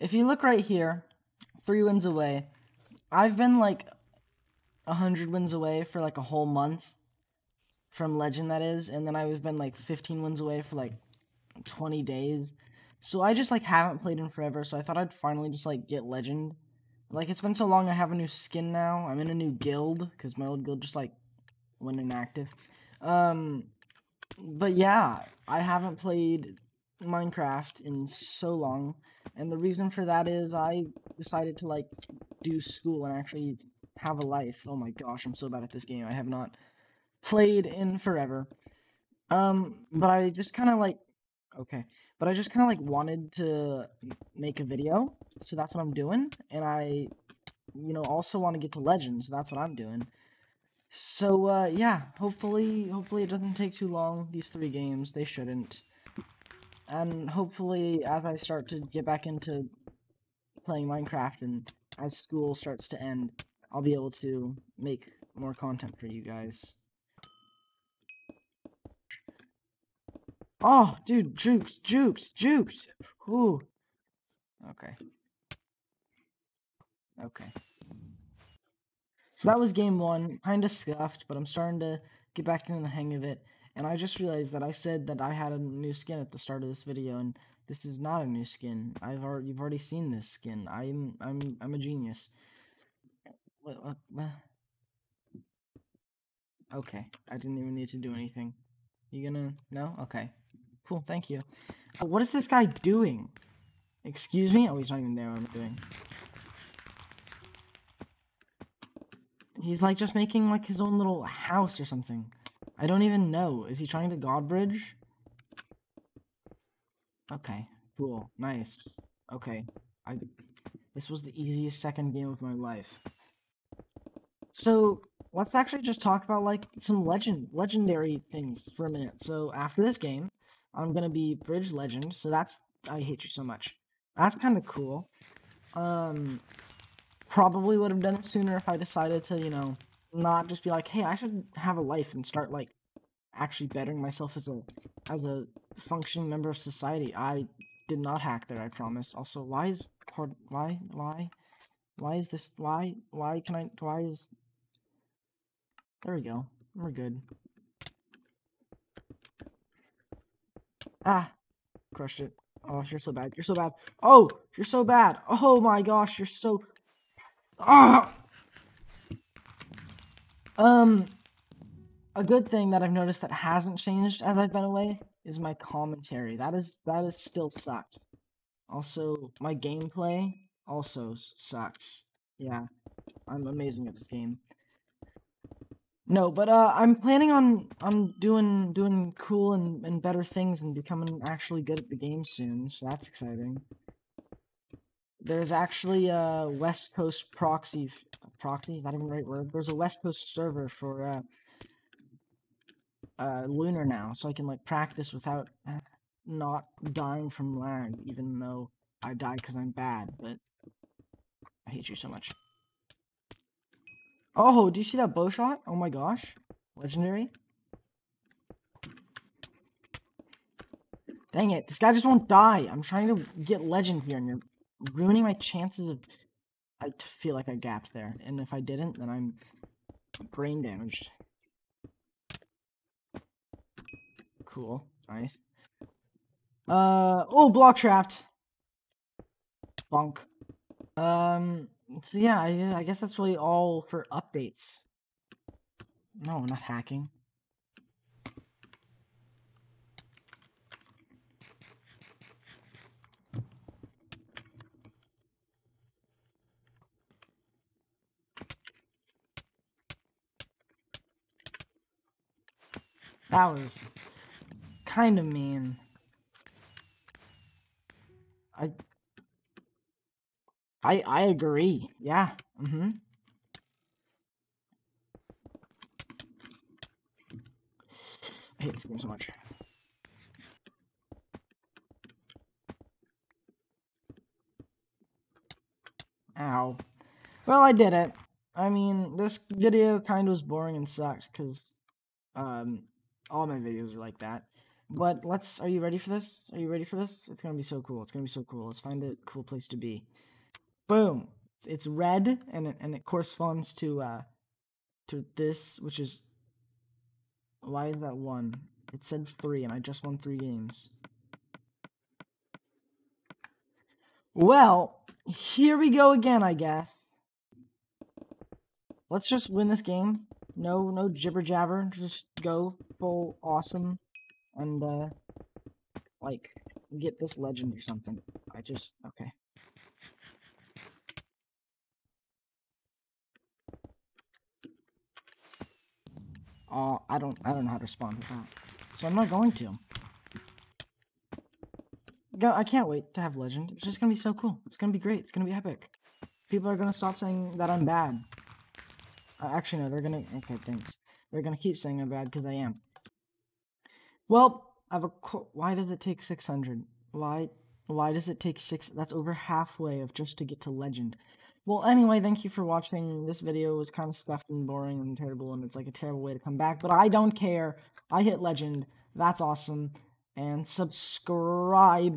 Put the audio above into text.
if you look right here, three wins away. I've been like a hundred wins away for like a whole month from legend that is, and then I've been like 15 wins away for like 20 days. So I just like haven't played in forever, so I thought I'd finally just like get legend. Like it's been so long I have a new skin now. I'm in a new guild cuz my old guild just like went inactive. Um but yeah, I haven't played Minecraft in so long, and the reason for that is I decided to like do school and actually have a life. Oh my gosh, I'm so bad at this game. I have not played in forever. Um, but I just kind of like okay, but I just kind of like wanted to make a video, so that's what I'm doing, and I, you know, also want to get to legends. So that's what I'm doing. So uh, yeah, hopefully, hopefully it doesn't take too long. These three games, they shouldn't. And hopefully, as I start to get back into playing Minecraft and as school starts to end, I'll be able to make more content for you guys. Oh, dude, jukes, jukes, jukes. Ooh. Okay. Okay. So that was game one. Kind of scuffed, but I'm starting to get back into the hang of it. And I just realized that I said that I had a new skin at the start of this video, and this is not a new skin. I've already you've already seen this skin. I'm I'm I'm a genius. Okay, I didn't even need to do anything. You gonna no? Okay, cool. Thank you. What is this guy doing? Excuse me? Oh, he's not even there. What I'm doing? He's like just making like his own little house or something. I don't even know. Is he trying to god bridge? Okay, cool, nice. Okay, I. This was the easiest second game of my life. So let's actually just talk about like some legend legendary things for a minute. So after this game, I'm gonna be bridge legend. So that's I hate you so much. That's kind of cool. Um, probably would have done it sooner if I decided to, you know, not just be like, hey, I should have a life and start like actually bettering myself as a as a functioning member of society. I did not hack there, I promise. Also, why is why why why is this why why can I why is there we go. We're good. Ah, crushed it. Oh, you're so bad. You're so bad. Oh, you're so bad. Oh my gosh, you're so Ah! Um, a good thing that I've noticed that hasn't changed as I've been away is my commentary. That is that is still sucks. Also, my gameplay also sucks. Yeah, I'm amazing at this game. No, but uh, I'm planning on on doing doing cool and, and better things and becoming actually good at the game soon. So that's exciting there's actually a West Coast proxy. Proxy is not even the right word. There's a West Coast server for uh, uh, Lunar now, so I can like practice without uh, not dying from lag, even though I die because I'm bad. But I hate you so much. Oh, do you see that bow shot? Oh my gosh, legendary. Dang it, this guy just won't die. I'm trying to get legend here, and you're ruining my chances of... I feel like I gapped there. And if I didn't, then I'm brain damaged. Cool. Nice. Uh, oh, block trapped. Bonk. Um, so yeah, I, I guess that's really all for updates. No, not hacking. That was kind of mean. I I I agree. Yeah. Mhm. I hate this game so much. Ow. Well, I did it. I mean, this video kind of was boring and sucked because um all my videos are like that. But let's. Are you ready for this? Are you ready for this? It's gonna be so cool. It's gonna be so cool. Let's find a cool place to be. Boom. It's, it's red, and it, and it corresponds to uh to this, which is. Why is that one? It said three, and I just won three games. Well, here we go again, I guess. Let's just win this game. No, no jibber jabber. Just go full awesome, and uh, like get this legend or something. I just okay. Uh, I don't, I don't know how to respond to that, so I'm not going to. Go, I can't wait to have legend. It's just gonna be so cool. It's gonna be great. It's gonna be epic. People are gonna stop saying that I'm bad. Uh, actually, no, they're gonna. Okay, thanks. They're gonna keep saying I'm bad because I am. Well, I have a. Why does it take 600? Why? Why does it take six? That's over halfway of just to get to legend. Well, anyway, thank you for watching. This video was kind of stuffed and boring and terrible, and it's like a terrible way to come back. But I don't care. I hit legend. That's awesome. And subscribe.